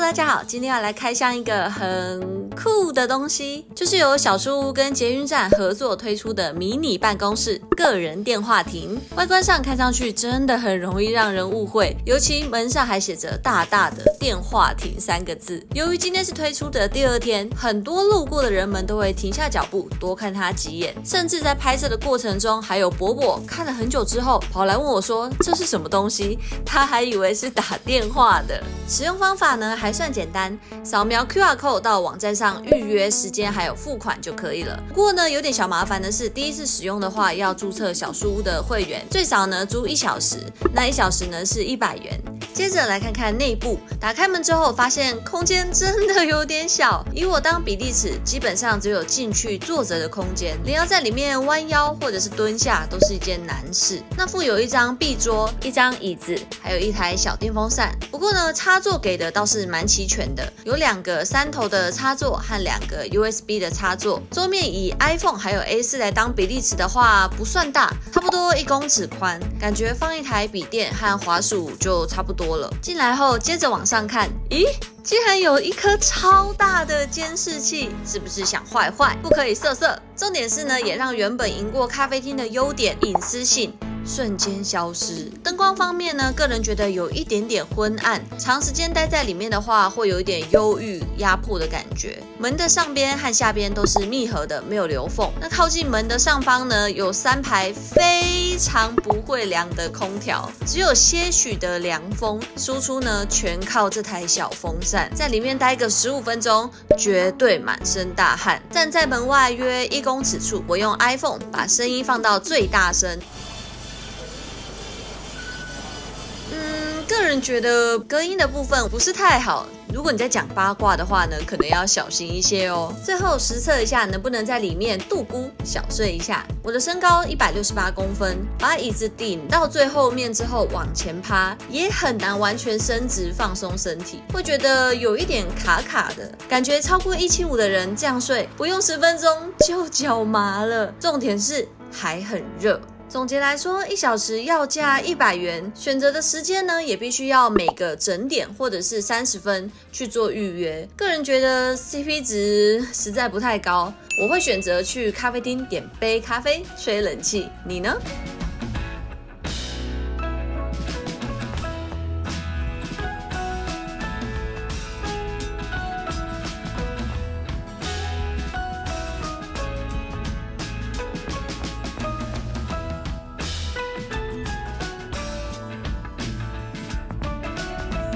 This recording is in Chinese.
大家好，今天要来开箱一个很酷的东西，就是由小书屋跟捷运站合作推出的迷你办公室个人电话亭。外观上看上去真的很容易让人误会，尤其门上还写着大大的“电话亭”三个字。由于今天是推出的第二天，很多路过的人们都会停下脚步多看它几眼，甚至在拍摄的过程中，还有伯伯看了很久之后跑来问我说：“这是什么东西？”他还以为是打电话的。使用方法呢还算简单，扫描 QR code 到网站上预约时间，还有付款就可以了。不过呢，有点小麻烦的是，第一次使用的话要注册小书屋的会员，最少呢租一小时，那一小时呢是一百元。接着来看看内部，打开门之后发现空间真的有点小，以我当比例尺，基本上只有进去坐着的空间，连要在里面弯腰或者是蹲下都是一件难事。那附有一张壁桌、一张椅子，还有一台小电风扇。不过呢，插座给的倒是蛮齐全的，有两个三头的插座和两个 USB 的插座。桌面以 iPhone 还有 A4 来当比例尺的话，不算大，差不多一公尺宽，感觉放一台笔电和滑鼠就差不多了。进来后，接着往上看，咦，竟然有一颗超大的监视器，是不是想坏坏？不可以色色。重点是呢，也让原本赢过咖啡厅的优点隐私性。瞬间消失。灯光方面呢，个人觉得有一点点昏暗，长时间待在里面的话，会有一点忧郁、压迫的感觉。门的上边和下边都是密合的，没有留缝。那靠近门的上方呢，有三排非常不会凉的空调，只有些许的凉风，输出呢全靠这台小风扇。在里面待个十五分钟，绝对满身大汗。站在门外约一公尺处，我用 iPhone 把声音放到最大声。人觉得隔音的部分不是太好，如果你在讲八卦的话呢，可能要小心一些哦。最后实测一下能不能在里面度孤小睡一下。我的身高一百六十八公分，把椅子顶到最后面之后往前趴，也很难完全伸直放松身体，会觉得有一点卡卡的感觉。超过一七五的人这样睡，不用十分钟就脚麻了。重点是还很热。总结来说，一小时要价一百元，选择的时间呢，也必须要每个整点或者是三十分去做预约。个人觉得 CP 值实在不太高，我会选择去咖啡厅点杯咖啡，吹冷气。你呢？